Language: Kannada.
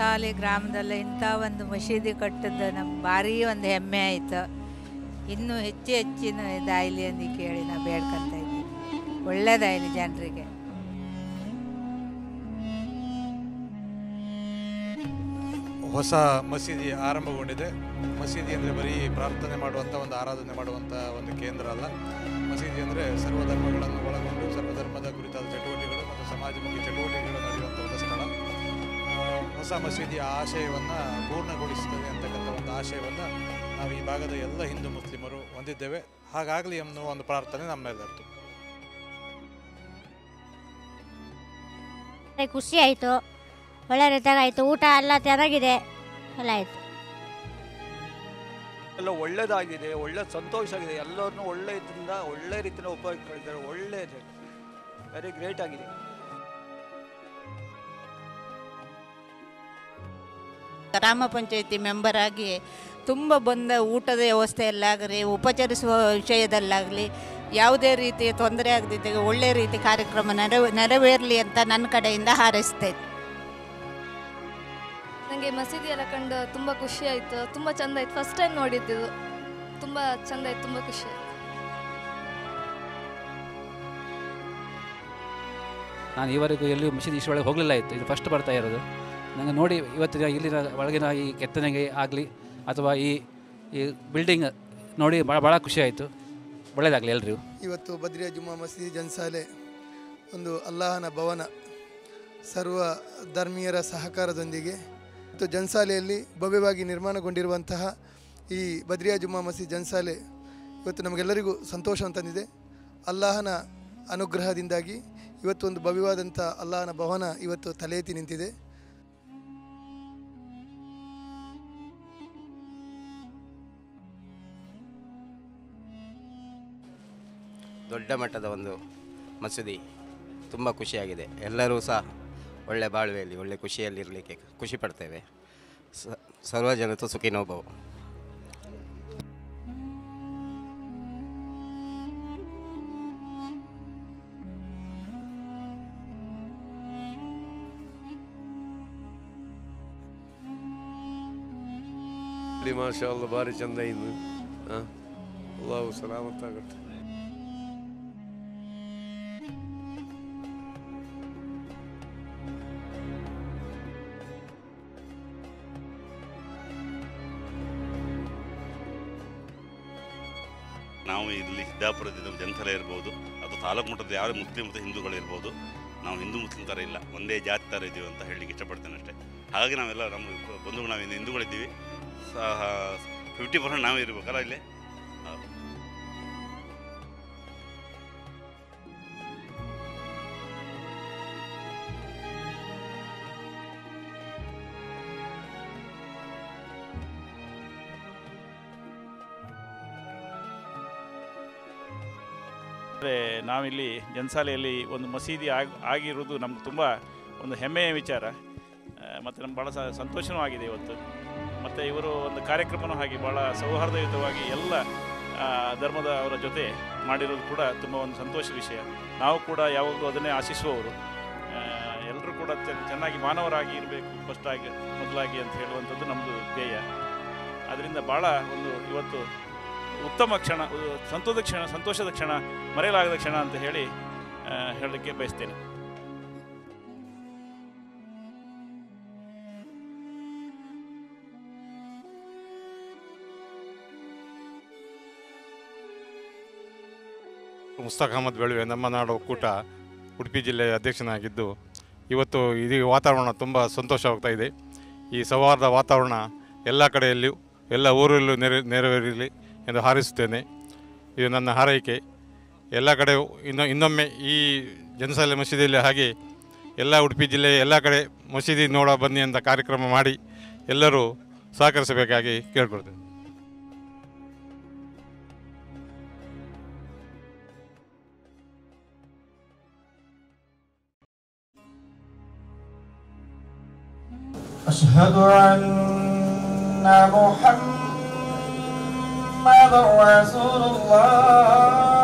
ಜಂಸಾಲಿ ಗ್ರಾಮದಲ್ಲಿ ಇಂಥ ಒಂದು ಮಸೀದಿ ಕಟ್ಟಿದ್ದು ನಮ್ಗೆ ಭಾರಿ ಒಂದು ಹೆಮ್ಮೆ ಆಯಿತು. ಇನ್ನೂ ಹೆಚ್ಚು ಹೆಚ್ಚಿನ ಇದಾಗಲಿ ಅಂತ ಕೇಳಿ ನಾವು ಬೇಡ್ಕೊತ ಇದ್ದೀವಿ ಒಳ್ಳೇದಾಗಲಿ ಜನರಿಗೆ. ಹೊಸ ಮಸೀದಿ ಆರಂಭಗೊಂಡಿದೆ. ಮಸೀದಿ ಅಂದರೆ ಬರೀ ಪ್ರಾರ್ಥನೆ ಮಾಡುವಂಥ ಒಂದು ಆರಾಧನೆ ಮಾಡುವಂಥ ಒಂದು ಕೇಂದ್ರ ಅಲ್ಲ. ಮಸೀದಿ ಅಂದರೆ ಸರ್ವಧರ್ಮಗಳನ್ನು ಒಳಗೊಂಡು ಸರ್ವಧರ್ಮದ ಕುರಿತಾದ ಚಟುವಟಿಕೆಗಳು ಮತ್ತು ಸಮಾಜಮುಖಿ ಚಟುವಟಿಕೆಗಳು ಹೊಸ ಮಸೀದಿಯ ಆಶಯವನ್ನು ಪೂರ್ಣಗೊಳಿಸುತ್ತದೆ ಅಂತಕ್ಕಂಥ ಒಂದು ಆಶಯವನ್ನು ನಾವು ಈ ಭಾಗದ ಎಲ್ಲ ಹಿಂದೂ ಮುಸ್ಲಿಮರು ಹೊಂದಿದ್ದೇವೆ. ಹಾಗಾಗಲಿ ಎನ್ನುವ ಒಂದು ಪ್ರಾರ್ಥನೆ ನಮ್ಮೆಲ್ಲರದು ಖುಷಿ ಆಯಿತು. ಒಳ್ಳೆ ರೀತಿಯಾಗಿ ಆಯಿತು. ಊಟ ಎಲ್ಲ ಚೆನ್ನಾಗಿದೆ. ಎಲ್ಲ ಆಯಿತು. ಎಲ್ಲ ಒಳ್ಳೇದಾಗಿದೆ ಒಳ್ಳೆ ಸಂತೋಷ ಆಗಿದೆ. ಎಲ್ಲರನ್ನೂ ಒಳ್ಳೆ ಇದರಿಂದ ಒಳ್ಳೆ ರೀತಿಯ ಉಪಯೋಗ ಒಳ್ಳೆಯದು ವೆರಿ ಗ್ರೇಟ್ ಆಗಿದೆ. ಗ್ರಾಮ ಪಂಚಾಯಿತಿ ಮೆಂಬರ್ ಆಗಿ ತುಂಬ ಬಂದ ಊಟದ ವ್ಯವಸ್ಥೆಯಲ್ಲಾಗಲಿ ಉಪಚರಿಸುವ ವಿಷಯದಲ್ಲಾಗಲಿ ಯಾವುದೇ ರೀತಿಯ ತೊಂದರೆ ಆಗದಿದ್ದಾಗ ಒಳ್ಳೆಯ ರೀತಿ ಕಾರ್ಯಕ್ರಮ ನೆರವೇ ನೆರವೇರಲಿ ಅಂತ ನನ್ನ ಕಡೆಯಿಂದ ಹಾರೈಸ್ತೇನೆ. ನನಗೆ ಮಸೀದಿ ಎಲ್ಲ ಕಂಡು ತುಂಬ ಖುಷಿ ಆಯಿತು ತುಂಬ ಚಂದ ಆಯ್ತು. ಫಸ್ಟ್ ಟೈಮ್ ನೋಡಿದ್ದು ತುಂಬ ಚಂದ ಆಯ್ತು ತುಂಬ ಖುಷಿ ಆಯ್ತು. ನಾನು ಈವರೆಗೂ ಎಲ್ಲಿಯೂ ಮಸೀದಿ ಇಷ್ಟೊಳಗೆ ಹೋಗಲಿಲ್ಲ ಇತ್ತು ಇದು ಫಸ್ಟ್ ಬರ್ತಾ ಇರೋದು. ನನಗೆ ನೋಡಿ ಇವತ್ತಿನ ಇಲ್ಲಿನ ಒಳಗಿನ ಈ ಕೆತ್ತನೆಗೆ ಆಗಲಿ ಅಥವಾ ಈ ಈ ಬಿಲ್ಡಿಂಗ್ ನೋಡಿ ಭಾಳ ಭಾಳ ಖುಷಿ ಆಯಿತು. ಒಳ್ಳೆಯದಾಗಲಿ ಎಲ್ಲರಿಗೂ ಇವತ್ತು ಬದ್ರಿಯಾ ಜುಮ್ಮಾ ಮಸೀದಿ ಜನ್ಸಾಲೆ ಒಂದು ಅಲ್ಲಾಹನ ಭವನ ಸರ್ವ ಧರ್ಮೀಯರ ಸಹಕಾರದೊಂದಿಗೆ ಮತ್ತು ಜನ್ಸಾಲೆಯಲ್ಲಿ ಭವ್ಯವಾಗಿ ನಿರ್ಮಾಣಗೊಂಡಿರುವಂತಹ ಈ ಬದ್ರಿಯಾ ಜುಮ್ಮಾ ಮಸೀದಿ ಜನ್ಸಾಲೆ ಇವತ್ತು ನಮಗೆಲ್ಲರಿಗೂ ಸಂತೋಷವನ್ನು ತಂದಿದೆ. ಅಲ್ಲಾಹನ ಅನುಗ್ರಹದಿಂದಾಗಿ ಇವತ್ತು ಒಂದು ಭವ್ಯವಾದಂಥ ಅಲ್ಲಾಹನ ಭವನ ಇವತ್ತು ತಲೆ ಎತ್ತಿ ನಿಂತಿದೆ. ದೊಡ್ಡ ಮಟ್ಟದ ಒಂದು ಮಸೂದಿ. ತುಂಬ ಖುಷಿಯಾಗಿದೆ. ಎಲ್ಲರೂ ಸಹ ಒಳ್ಳೆ ಬಾಳ್ವೆಯಲ್ಲಿ, ಒಳ್ಳೆ ಖುಷಿಯಲ್ಲಿರಲಿಕ್ಕೆ ಖುಷಿ ಪಡ್ತೇವೆ. ಸರ್ವ ಜನತು ಸುಖಿನೋಭವ. ಮಾಷಾ ಅಲ್ಲ ಭಾರಿ ಚಂದ ಇನ್ನು ಹಾಂ? ಅಲ್ಲಾಹು ಸಲಾಮತ್ತಾಗತ್ತೆ ನಾವು ಇಲ್ಲಿ ಸಿದ್ದಾಪುರದಿಂದ ಜನಸಲ ಇರ್ಬೋದು, ಅದು ತಾಲೂಕು ಮಟ್ಟದ ಯಾವ ಮುಸ್ಲಿಂ ಮತ್ತು ಹಿಂದೂಗಳು ಇರ್ಬೋದು, ನಾವು ಹಿಂದೂ ಮುಸ್ಲಿಂ ಥರ ಇಲ್ಲ, ಒಂದೇ ಜಾತಿ ಥರ ಇದ್ದೀವಿ ಅಂತ ಹೇಳಲಿಕ್ಕೆ ಇಷ್ಟಪಡ್ತೇನೆ ಅಷ್ಟೇ. ಹಾಗಾಗಿ ನಾವೆಲ್ಲ ನಮ್ಮ ಬಂಧುಗಳು ನಾವು ಹಿಂದೂಗಳಿದ್ದೀವಿ. ಫಿಫ್ಟಿ ಪರ್ಸೆಂಟ್ ನಾವೇ ಇರಬೇಕಲ್ಲ ಇಲ್ಲಿ? ಅಂದರೆ ನಾವಿಲ್ಲಿ ಜನಸಾಲೆಯಲ್ಲಿ ಒಂದು ಮಸೀದಿ ಆಗಿ, ಆಗಿರುವುದು ನಮ್ಗೆ ತುಂಬ ಒಂದು ಹೆಮ್ಮೆಯ ವಿಚಾರ. ಮತ್ತು ನಮ್ಗೆ ಭಾಳ ಸಂತೋಷವೂ ಆಗಿದೆ ಇವತ್ತು. ಮತ್ತು ಇವರು ಒಂದು ಕಾರ್ಯಕ್ರಮನೂ ಹಾಗೆ ಭಾಳ ಸೌಹಾರ್ದಯುತವಾಗಿ ಎಲ್ಲ ಧರ್ಮದ ಅವರ ಜೊತೆ ಮಾಡಿರೋದು ಕೂಡ ತುಂಬ ಒಂದು ಸಂತೋಷ ವಿಷಯ. ನಾವು ಕೂಡ ಯಾವಾಗಲೂ ಅದನ್ನೇ ಆಶಿಸುವವರು. ಎಲ್ಲರೂ ಕೂಡ ಚೆನ್ನ- ಚೆನ್ನಾಗಿ ಮಾನವರಾಗಿ ಇರಬೇಕು ಫಸ್ಟಾಗಿ ಮೊದಲಾಗಿ ಅಂತ ಹೇಳುವಂಥದ್ದು ನಮ್ಮದು ಧ್ಯೇಯ. ಅದರಿಂದ ಭಾಳ ಒಂದು ಇವತ್ತು ಉತ್ತಮ ಕ್ಷಣ ಸಂತೋಷದ ಕ್ಷಣ ಸಂತೋಷದ ಕ್ಷಣ, ಮರೆಯಲಾಗದ ಕ್ಷಣ ಅಂತ ಹೇಳಿ ಹೇಳಲಿಕ್ಕೆ ಬಯಸ್ತೇನೆ. ಮುಸ್ತಾಕ್ ಅಹಮದ್ ಬೆಳುವೆ, ನಮ್ಮ ನಾಡು ಒಕ್ಕೂಟ ಉಡುಪಿ ಜಿಲ್ಲೆಯ ಅಧ್ಯಕ್ಷನಾಗಿದ್ದು, ಇವತ್ತು ಇದೀ ವಾತಾವರಣ ತುಂಬ ಸಂತೋಷವಾಗ್ತಾ ಇದೆ. ಈ ಸೌಹಾರ್ದ ವಾತಾವರಣ ಎಲ್ಲ ಕಡೆಯಲ್ಲಿಯೂ, ಎಲ್ಲ ಊರಲ್ಲೂ ನೆರೆ ನೆರವೇರಲಿ ಎಂದು ಹಾರೈಸುತ್ತೇನೆ ಇದು ನನ್ನ ಹಾರೈಕೆ ಎಲ್ಲ ಕಡೆ ಇನ್ನು ಇನ್ನೊಮ್ಮೆ ಈ ಜನಸಾಲೆ ಮಸೀದಿಯಲ್ಲಿ ಹಾಗೆ ಎಲ್ಲ ಉಡುಪಿ ಜಿಲ್ಲೆಯ ಎಲ್ಲ ಕಡೆ ಮಸೀದಿ ನೋಡ ಬನ್ನಿ ಅಂತ ಕಾರ್ಯಕ್ರಮ ಮಾಡಿ ಎಲ್ಲರೂ ಸಹಕರಿಸಬೇಕಾಗಿ ಕೇಳ್ಕೊಳ್ತೇನೆ أشهد أن محمد رسول الله